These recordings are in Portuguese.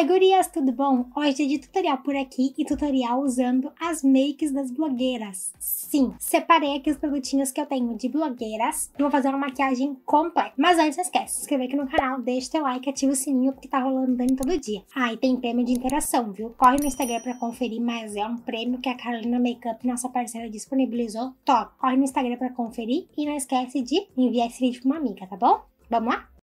Oi gurias, tudo bom? Hoje é de tutorial por aqui e tutorial usando as makes das blogueiras. Sim, separei aqui os produtinhos que eu tenho de blogueiras e vou fazer uma maquiagem completa. Mas antes não esquece, se inscrever aqui no canal, deixa teu like, ativa o sininho porque tá rolando dano todo dia. Ah, e tem prêmio de interação, viu? Corre no Instagram pra conferir, mas é um prêmio que a Carolina Makeup, nossa parceira, disponibilizou. Top! Corre no Instagram pra conferir e não esquece de enviar esse vídeo pra uma amiga, tá bom? Vamos lá?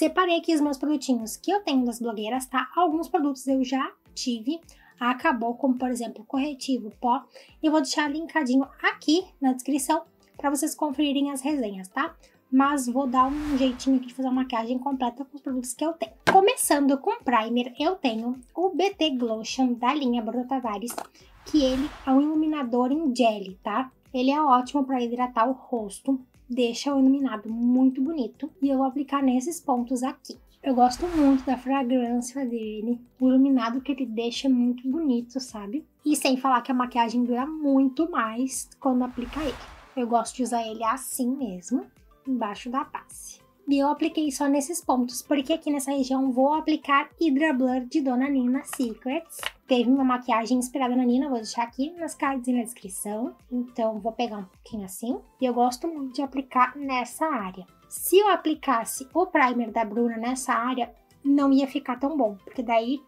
Separei aqui os meus produtinhos que eu tenho das blogueiras, tá? Alguns produtos eu já tive, acabou, como por exemplo, corretivo, pó. E vou deixar linkadinho aqui na descrição para vocês conferirem as resenhas, tá? Mas vou dar um jeitinho aqui de fazer uma maquiagem completa com os produtos que eu tenho. Começando com primer, eu tenho o BT Glotion da linha Borda Tavares, que ele é um iluminador em gel, tá? Ele é ótimo para hidratar o rosto, deixa o iluminado muito bonito e eu vou aplicar nesses pontos aqui. Eu gosto muito da fragrância dele, o iluminado que ele deixa é muito bonito, sabe? E sem falar que a maquiagem dura muito mais quando aplica ele. Eu gosto de usar ele assim mesmo, embaixo da base. E eu apliquei só nesses pontos, porque aqui nessa região vou aplicar Hydra Blur de Dona Nina Secrets. Teve uma maquiagem inspirada na Nina, vou deixar aqui nas cards e na descrição. Então vou pegar um pouquinho assim. E eu gosto muito de aplicar nessa área. Se eu aplicasse o primer da Bruna nessa área, não ia ficar tão bom, porque daí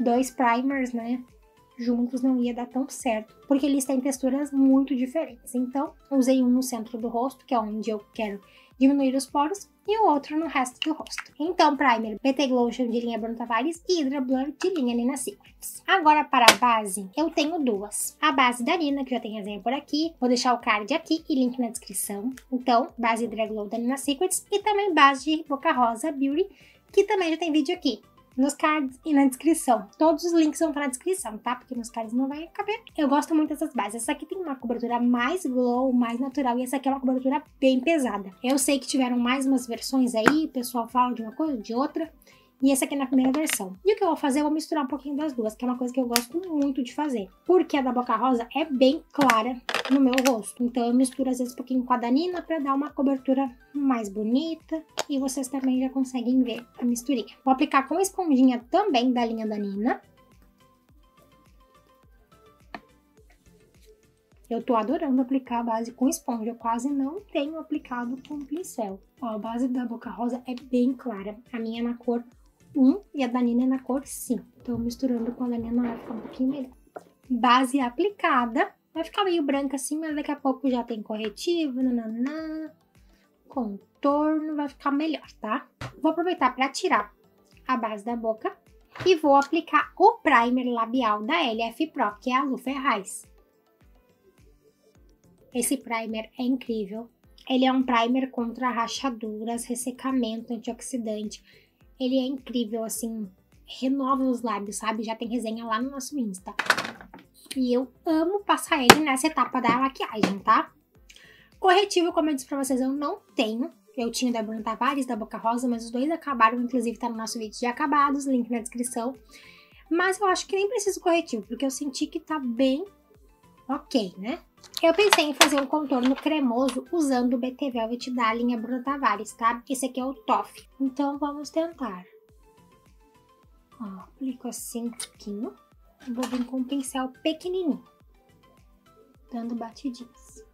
dois primers, né, juntos não ia dar tão certo, porque eles têm texturas muito diferentes. Então, usei um no centro do rosto, que é onde eu quero diminuir os poros, e o outro no resto do rosto. Então, primer BT Glotion de linha Bruno Tavares e Hydra Blur de linha Nina Secrets. Agora, para a base, eu tenho duas. A base da Nina, que já tem resenha por aqui, vou deixar o card aqui e link na descrição. Então, base Hydra Glow da Nina Secrets e também base de Boca Rosa Beauty, que também já tem vídeo aqui nos cards e na descrição. Todos os links vão estar na descrição, tá? Porque nos cards não vai caber. Eu gosto muito dessas bases. Essa aqui tem uma cobertura mais glow, mais natural, e essa aqui é uma cobertura bem pesada. Eu sei que tiveram mais umas versões aí, o pessoal fala de uma coisa, de outra. E essa aqui é na primeira versão. E o que eu vou fazer? Eu vou misturar um pouquinho das duas, que é uma coisa que eu gosto muito de fazer. Porque a da Boca Rosa é bem clara no meu rosto. Então eu misturo às vezes um pouquinho com a da Nina pra dar uma cobertura mais bonita. E vocês também já conseguem ver a misturinha. Vou aplicar com esponjinha também da linha da Nina. Eu tô adorando aplicar a base com esponja, eu quase não tenho aplicado com pincel. Ó, a base da Boca Rosa é bem clara, a minha é na cor 1 e a da Nina é na cor 5. Então, misturando com a da Nina vai ficar um pouquinho melhor. Base aplicada. Vai ficar meio branca assim, mas daqui a pouco já tem corretivo, nananã, contorno, vai ficar melhor, tá? Vou aproveitar para tirar a base da boca e vou aplicar o primer labial da LF Pro, que é a Lu Ferraz. Esse primer é incrível. Ele é um primer contra rachaduras, ressecamento, antioxidante ele é incrível, assim, renova os lábios, sabe? Já tem resenha lá no nosso Insta. E eu amo passar ele nessa etapa da maquiagem, tá? Corretivo, como eu disse pra vocês, eu não tenho. Eu tinha da Bruna Tavares, da Boca Rosa, mas os dois acabaram, inclusive tá no nosso vídeo de acabados, link na descrição. Mas eu acho que nem preciso corretivo, porque eu senti que tá bem ok, né? Eu pensei em fazer um contorno cremoso usando o BT Velvet da linha Bruna Tavares, tá? Esse aqui é o Toff. Então vamos tentar. Ó, aplico assim um pouquinho. Vou vir com um pincel pequenininho, dando batidinhas.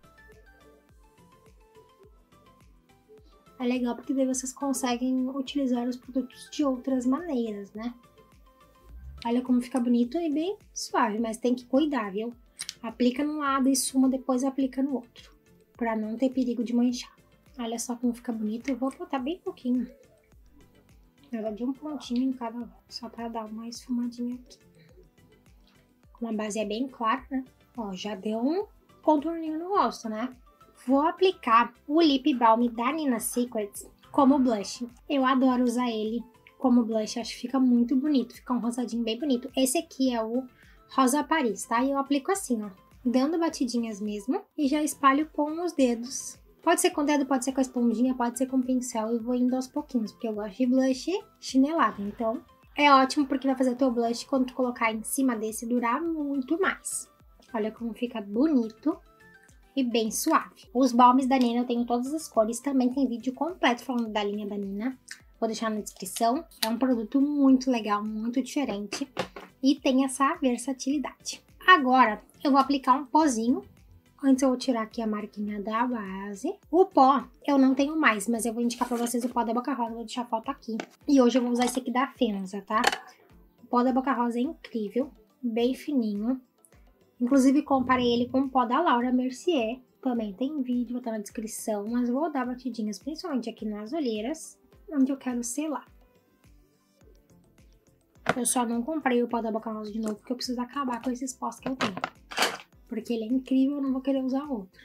É legal porque daí vocês conseguem utilizar os produtos de outras maneiras, né? Olha como fica bonito e bem suave, mas tem que cuidar, viu? Aplica num lado e suma, depois aplica no outro, para não ter perigo de manchar. Olha só como fica bonito, eu vou botar bem pouquinho. Ela de um pontinho em cada lado, só para dar uma esfumadinha aqui. Como a base é bem clara, né? Ó, já deu um contorninho no rosto, né? Vou aplicar o Lip Balm da Nina Secrets como blush. Eu adoro usar ele como blush, acho que fica muito bonito, fica um rosadinho bem bonito. Esse aqui é o Rosa Paris, tá? E eu aplico assim, ó, dando batidinhas mesmo e já espalho com os dedos. Pode ser com o dedo, pode ser com a esponjinha, pode ser com o pincel e vou indo aos pouquinhos, porque eu gosto de blush chinelado, então é ótimo porque vai fazer o teu blush quando tu colocar em cima desse durar muito mais. Olha como fica bonito e bem suave. Os balmes da Nina eu tenho todas as cores, também tem vídeo completo falando da linha da Nina. Vou deixar na descrição. É um produto muito legal, muito diferente e tem essa versatilidade. Agora eu vou aplicar um pozinho. Antes eu vou tirar aqui a marquinha da base. O pó eu não tenho mais, mas eu vou indicar pra vocês o pó da Boca Rosa, vou deixar a foto aqui. E hoje eu vou usar esse aqui da Fenza, tá? O pó da Boca Rosa é incrível, bem fininho. Inclusive, comparei ele com o pó da Laura Mercier. Também tem vídeo, estar na descrição, mas vou dar batidinhas, principalmente aqui nas olheiras, onde eu quero selar. Eu só não comprei o pó da Boca Rosa de novo, porque eu preciso acabar com esses pós que eu tenho. Porque ele é incrível, eu não vou querer usar outro.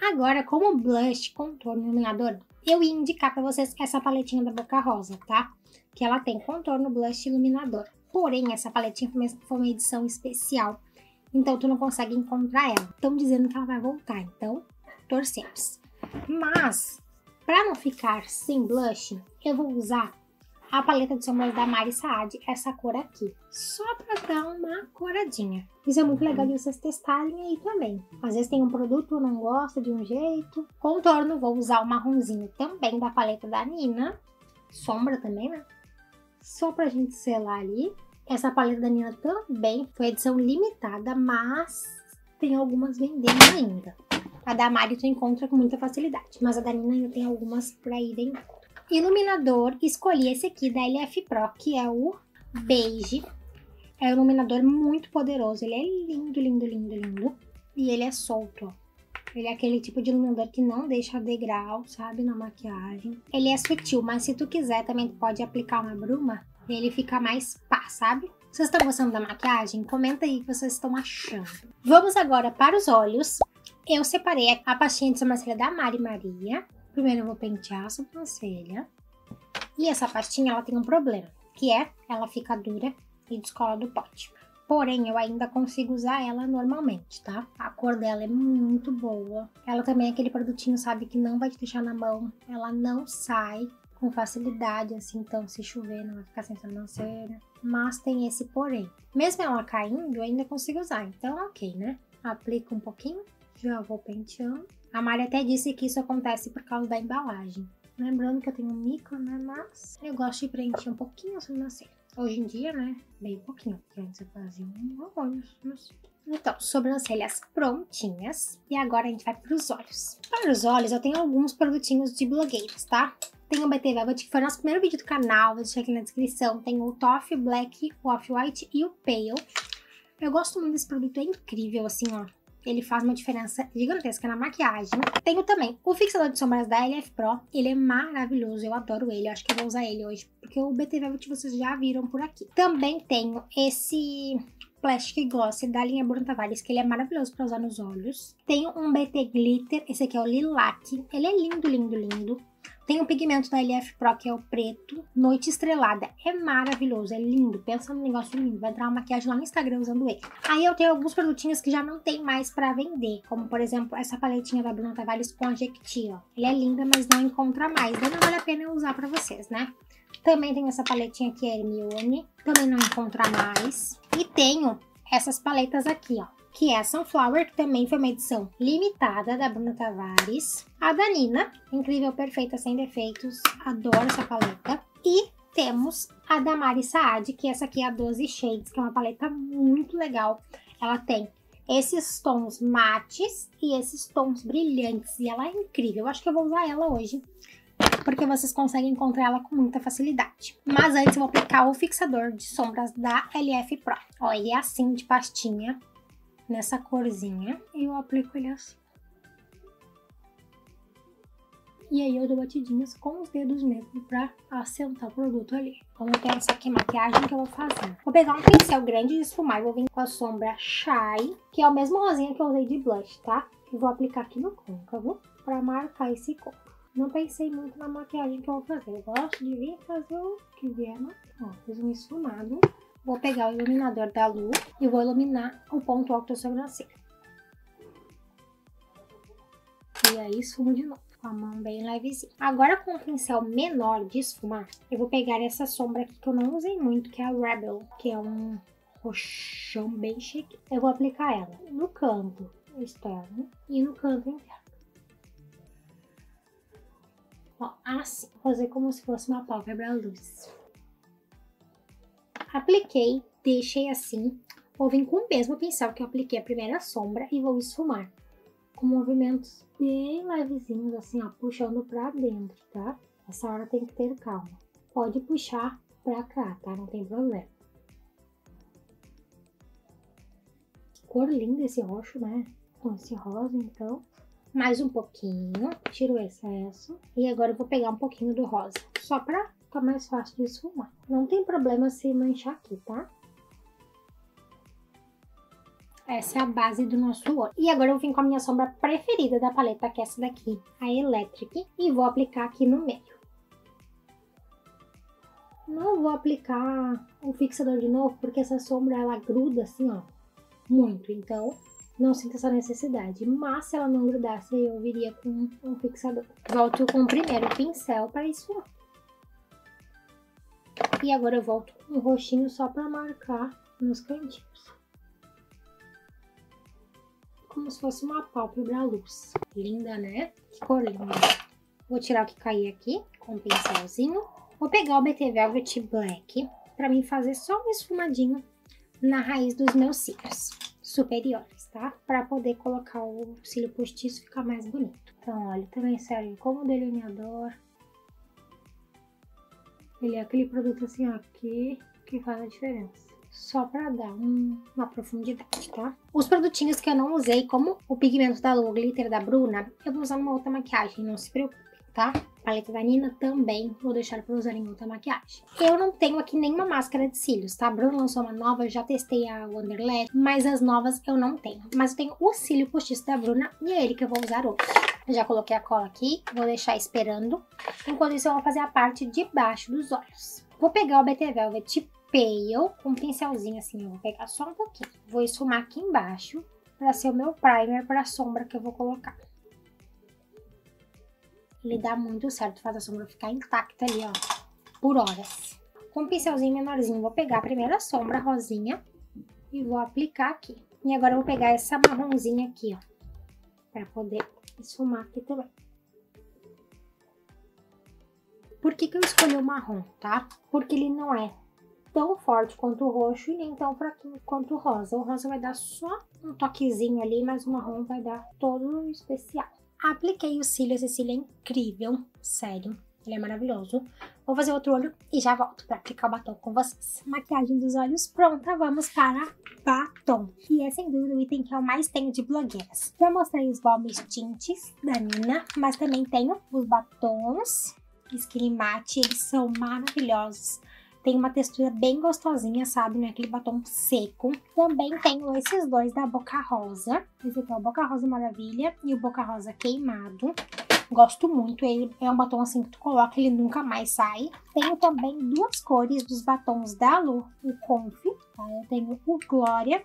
Agora, como blush, contorno, iluminador, eu ia indicar pra vocês essa paletinha da Boca Rosa, tá? Que ela tem contorno, blush e iluminador. Porém, essa paletinha foi uma edição especial, então tu não consegue encontrar ela. Estão dizendo que ela vai voltar, então torcemos. Mas, para não ficar sem blush, eu vou usar a paleta de sombras da Mari Saad, essa cor aqui. Só para dar uma coradinha. Isso é muito legal de vocês testarem aí também. Às vezes tem um produto, não gosta de um jeito. Contorno, vou usar o marronzinho também da paleta da Nina. Sombra também, né? Só pra gente selar ali. Essa paleta da Nina também foi edição limitada, mas tem algumas vendendo ainda. A da Mari tu encontra com muita facilidade, mas a da Nina ainda tem algumas pra ir em Iluminador, escolhi esse aqui da LF Pro, que é o beige. É um iluminador muito poderoso, ele é lindo, lindo, lindo, lindo. E ele é solto. Ele é aquele tipo de iluminador que não deixa degrau, sabe, na maquiagem. Ele é sutil, mas se tu quiser também pode aplicar uma bruma ele fica mais pá, sabe? Vocês estão gostando da maquiagem? Comenta aí o que vocês estão achando. Vamos agora para os olhos. Eu separei a pastinha de sobrancelha da Mari Maria. Primeiro eu vou pentear a sobrancelha. E essa pastinha, ela tem um problema, que é, ela fica dura e descola do pote. Porém, eu ainda consigo usar ela normalmente, tá? A cor dela é muito boa. Ela também é aquele produtinho, sabe, que não vai te deixar na mão. Ela não sai com facilidade, assim, então se chover não vai ficar sem sobrancelha. Mas tem esse porém. Mesmo ela caindo, eu ainda consigo usar, então ok, né? Aplico um pouquinho, já vou penteando. A Mari até disse que isso acontece por causa da embalagem. Lembrando que eu tenho micro, né? Mas eu gosto de preencher um pouquinho a sobrancelha. Hoje em dia, né? Bem pouquinho, antes eu fazia um olho, Então, sobrancelhas prontinhas. E agora a gente vai para os olhos. Para os olhos, eu tenho alguns produtinhos de blogueiras, tá? Tem o BT Velvet, que foi o nosso primeiro vídeo do canal, vou deixar aqui na descrição. Tem o Toffee Black, o Off-White e o Pale. Eu gosto muito desse produto, é incrível, assim, ó. Ele faz uma diferença gigantesca na maquiagem. Tenho também o fixador de sombras da LF Pro. Ele é maravilhoso, eu adoro ele. Eu acho que eu vou usar ele hoje, porque o BT Velvet vocês já viram por aqui. Também tenho esse Plastic Gloss da linha Bruno Tavares, que ele é maravilhoso para usar nos olhos. Tenho um BT Glitter, esse aqui é o Lilac. Ele é lindo, lindo, lindo. Tem o pigmento da LF Pro, que é o preto. Noite Estrelada. É maravilhoso, é lindo. Pensa num negócio lindo. Vai entrar uma maquiagem lá no Instagram usando ele. Aí eu tenho alguns produtinhos que já não tem mais pra vender. Como, por exemplo, essa paletinha da Bruna Tavares Jequiti, ó. Ela é linda, mas não encontra mais. Daí não vale a pena eu usar pra vocês, né? Também tenho essa paletinha aqui, Hermione. Também não encontra mais. E tenho essas paletas aqui, ó que é a Sunflower, que também foi uma edição limitada da Bruna Tavares. A Danina, incrível, perfeita, sem defeitos, adoro essa paleta. E temos a da Mari Saad, que essa aqui é a 12 Shades, que é uma paleta muito legal. Ela tem esses tons mates e esses tons brilhantes, e ela é incrível. Eu acho que eu vou usar ela hoje, porque vocês conseguem encontrar ela com muita facilidade. Mas antes eu vou aplicar o fixador de sombras da LF Pro. Ó, ele é assim de pastinha, nessa corzinha e eu aplico ele assim. E aí eu dou batidinhas com os dedos mesmo pra assentar o produto ali. Vamos ter essa aqui maquiagem que eu vou fazer. Vou pegar um pincel grande de esfumar e vou vir com a sombra Shy, que é o mesmo rosinha que eu usei de blush, tá? E vou aplicar aqui no côncavo pra marcar esse côncavo. Não pensei muito na maquiagem que eu vou fazer. Eu gosto de vir fazer o que vier, né? Ó, fiz um esfumado. Vou pegar o iluminador da Lu e vou iluminar o ponto alto da sobrancelha. E aí esfumo de novo, com a mão bem levezinha. Agora com o pincel menor de esfumar, eu vou pegar essa sombra aqui que eu não usei muito, que é a Rebel, que é um roxão bem chique. Eu vou aplicar ela no canto externo e no canto interno. Ó, assim, vou fazer como se fosse uma pálpebra luz. Apliquei, deixei assim. Vou vir com o mesmo pincel que eu apliquei a primeira sombra e vou esfumar. Com movimentos bem levezinhos, assim, ó, puxando pra dentro, tá? Essa hora tem que ter calma. Pode puxar pra cá, tá? Não tem problema. Cor linda esse roxo, né? Com esse rosa, então. Mais um pouquinho. Tiro o excesso. E agora eu vou pegar um pouquinho do rosa. Só pra ficar mais fácil de esfumar. Não tem problema se manchar aqui, tá? Essa é a base do nosso olho. E agora eu vim com a minha sombra preferida da paleta, que é essa daqui, a Electric. E vou aplicar aqui no meio. Não vou aplicar o fixador de novo, porque essa sombra ela gruda assim, ó, muito. Então, não sinto essa necessidade. Mas se ela não grudasse, eu viria com um fixador. Volto com o primeiro pincel para esfumar. E agora eu volto com um roxinho só para marcar nos cantinhos. Como se fosse uma pálpebra luz. Linda, né? Que cor linda. Vou tirar o que cair aqui com o um pincelzinho. Vou pegar o BT Velvet Black para mim fazer só um esfumadinho na raiz dos meus cílios superiores, tá? Para poder colocar o cílio postiço ficar mais bonito. Então, olha, também serve como delineador. Ele é aquele produto assim aqui que faz a diferença. Só para dar um, uma profundidade, tá? Os produtinhos que eu não usei, como o pigmento da Lu Glitter da Bruna, eu vou usar numa outra maquiagem, não se preocupe, tá? paleta da Nina também vou deixar para usar em outra maquiagem. Eu não tenho aqui nenhuma máscara de cílios, tá? A Bruna lançou uma nova, já testei a Wonderland, mas as novas eu não tenho. Mas eu tenho o cílio postiço da Bruna e é ele que eu vou usar hoje. Já coloquei a cola aqui, vou deixar esperando. Enquanto isso eu vou fazer a parte de baixo dos olhos. Vou pegar o BT Velvet Pale com um pincelzinho assim, eu vou pegar só um pouquinho. Vou esfumar aqui embaixo para ser o meu primer para a sombra que eu vou colocar. Ele dá muito certo, faz a sombra ficar intacta ali, ó, por horas. Com um pincelzinho menorzinho, vou pegar a primeira sombra rosinha e vou aplicar aqui. E agora eu vou pegar essa marronzinha aqui, ó, pra poder esfumar aqui também. Por que que eu escolhi o marrom, tá? Porque ele não é tão forte quanto o roxo e nem tão fraquinho quanto o rosa. O rosa vai dar só um toquezinho ali, mas o marrom vai dar todo o especial. Apliquei o cílio, esse cílio é incrível, sério. Ele é maravilhoso. Vou fazer outro olho e já volto para aplicar o batom com vocês. Maquiagem dos olhos pronta, vamos para batom. E é sem dúvida o item que eu mais tenho de blogueiras. Já mostrei os balmes tintes da Nina, mas também tenho os batons Skin Matte, eles são maravilhosos. Tem uma textura bem gostosinha, sabe? Não é aquele batom seco. Também tenho esses dois da Boca Rosa. Esse aqui é o Boca Rosa Maravilha e o Boca Rosa Queimado. Gosto muito, ele é um batom assim que tu coloca, ele nunca mais sai. Tenho também duas cores dos batons da Lu, o Conf, tá? Eu tenho o Glória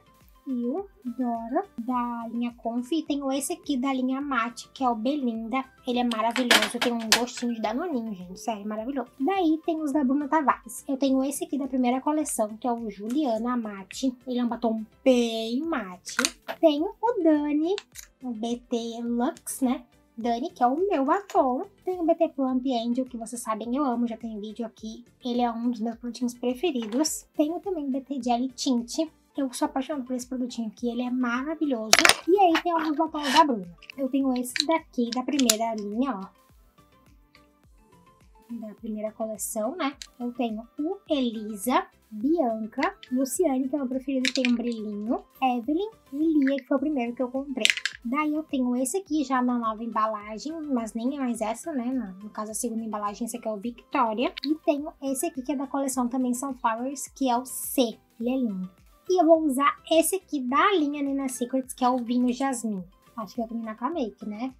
Rio Dora da linha Conf e tenho esse aqui da linha Mate, que é o Belinda. Ele é maravilhoso, tem um gostinho de danoninho, gente, sério, maravilhoso. Daí tem os da Bruna Tavares. Eu tenho esse aqui da primeira coleção, que é o Juliana Mate. Ele é um batom bem mate. Tenho o Dani, o BT Lux, né? Dani, que é o meu batom. Tem o BT Plump Angel, que vocês sabem eu amo, já tem vídeo aqui. Ele é um dos meus produtinhos preferidos. Tenho também o BT Jelly Tint, eu sou apaixonada por esse produtinho aqui, ele é maravilhoso. E aí tem alguns batons da Bruna. Eu tenho esse daqui, da primeira linha, ó. Da primeira coleção, né? Eu tenho o Elisa, Bianca, Luciane, que é o meu preferido, tem um brilhinho, Evelyn e Lia, que foi o primeiro que eu comprei. Daí eu tenho esse aqui já na nova embalagem, mas nem é mais essa, né? No caso, a segunda embalagem, esse aqui é o Victoria. E tenho esse aqui que é da coleção também Sunflowers, que é o C. Ele é lindo. E eu vou usar esse aqui da linha Nina Secrets, que é o vinho jasmim. Acho que vai combinar com a make, né?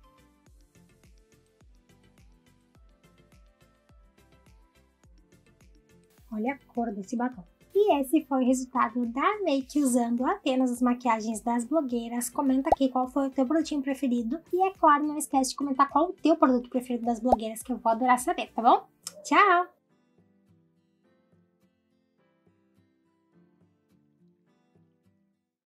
Olha a cor desse batom. E esse foi o resultado da make usando apenas as maquiagens das blogueiras. Comenta aqui qual foi o teu produtinho preferido. E é claro, não esquece de comentar qual o teu produto preferido das blogueiras, que eu vou adorar saber, tá bom? Tchau!